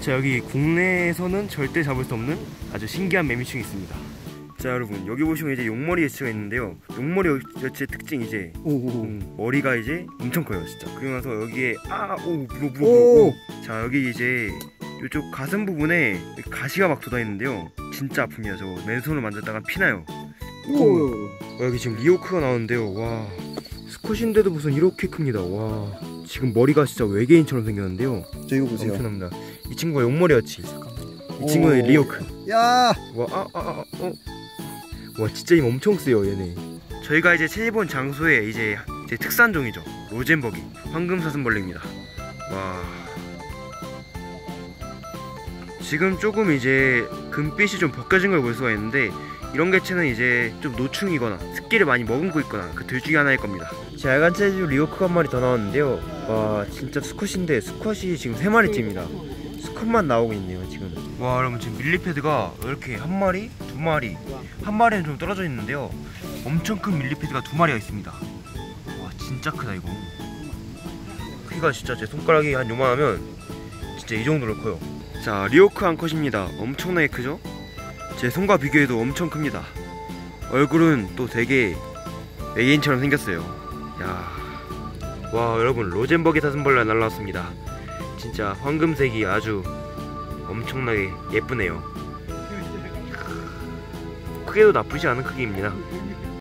자 여기 국내에서는 절대 잡을 수 없는 아주 신기한 매미충이 있습니다. 자 여러분 여기 보시면 이제 용머리 여치가 있는데요. 용머리 여치의 특징 이제 오오오. 음, 머리가 이제 엄청 커요 진짜. 그리고 나서 여기에 아오 오. 물어 자 여기 이제 이쪽 가슴 부분에 가시가 막 돋아있는데요. 진짜 아픕니다 저 맨손으로 만졌다가 피나요. 오. 어, 여기 지금 리오크가 나오는데요. 와. 수컷인데도 무슨 이렇게 큽니다. 와. 지금 머리가 진짜 외계인처럼 생겼는데요. 저 이거 보세요. 엄청납니다 이 친구가 용머리였지 이 친구는 오. 리오크 야. 와, 아, 아, 아, 어. 와, 진짜 힘 엄청 세요, 얘네. 저희가 이제 채집온 장소에 이제, 이제 특산종이죠. 로젠버기, 황금사슴벌레입니다. 와. 지금 조금 이제 금빛이 좀 벗겨진 걸 볼 수가 있는데 이런 개체는 이제 좀 노충이거나 습기를 많이 머금고 있거나 그 둘 중에 하나일 겁니다. 자, 야간 채집 리오크가 한 마리 더 나왔는데요. 와, 진짜 수컷인데 수컷이 지금 세 마리째입니다. 수컷만 나오고 있네요, 지금. 와, 여러분 지금 millipede가 이렇게 한 마리, 두 마리, 한 마리는 좀 떨어져 있는데요. 엄청 큰 millipede가 두 마리가 있습니다. 와, 진짜 크다 이거. 크기가 진짜 제 손가락이 한 요만하면 진짜 이 정도로 커요. 자, 리오크 암컷입니다. 엄청나게 크죠? 제 손과 비교해도 엄청 큽니다. 얼굴은 또 되게 외계인처럼 생겼어요. 야, 와 여러분 로젠버기 사슴벌레 날라왔습니다. 진짜 황금색이 아주 엄청나게 예쁘네요. 크게도 나쁘지 않은 크기입니다.